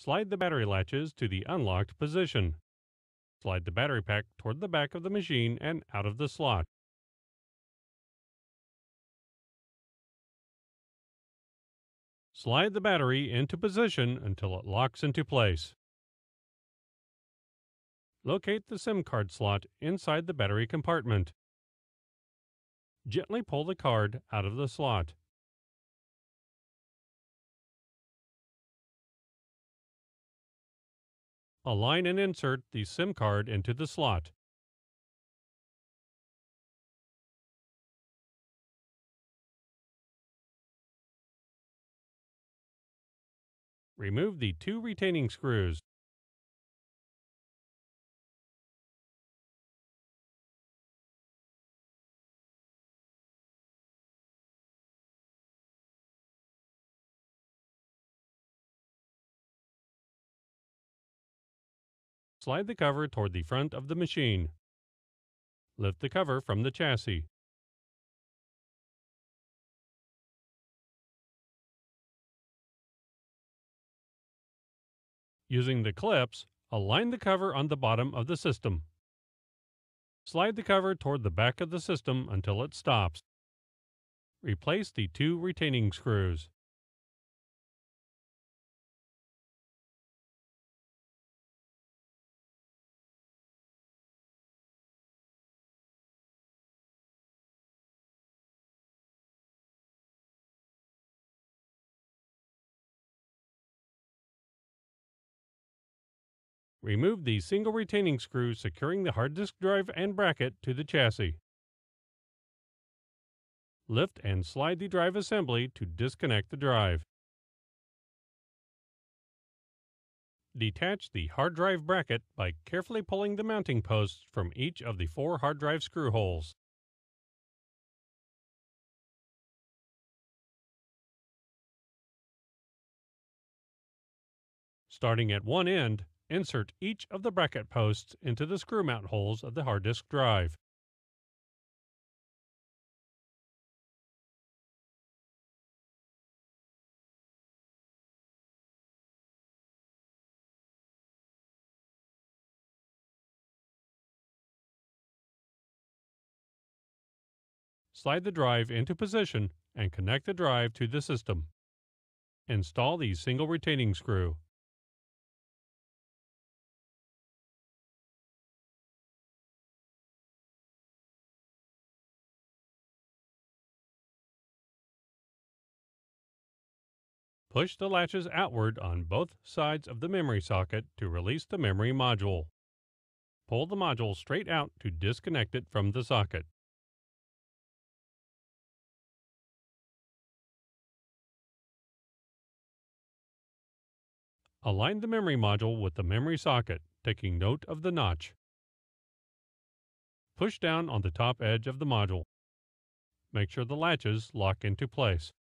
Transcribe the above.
Slide the battery latches to the unlocked position. Slide the battery pack toward the back of the machine and out of the slot. Slide the battery into position until it locks into place. Locate the SIM card slot inside the battery compartment. Gently pull the card out of the slot. Align and insert the SIM card into the slot. Remove the two retaining screws. Slide the cover toward the front of the machine. Lift the cover from the chassis. Using the clips, align the cover on the bottom of the system. Slide the cover toward the back of the system until it stops. Replace the two retaining screws. Remove the single retaining screw securing the hard disk drive and bracket to the chassis. Lift and slide the drive assembly to disconnect the drive. Detach the hard drive bracket by carefully pulling the mounting posts from each of the four hard drive screw holes. Starting at one end, Insert each of the bracket posts into the screw mount holes of the hard disk drive. Slide the drive into position and connect the drive to the system. Install the single retaining screw. Push the latches outward on both sides of the memory socket to release the memory module. Pull the module straight out to disconnect it from the socket. Align the memory module with the memory socket, taking note of the notch. Push down on the top edge of the module. Make sure the latches lock into place.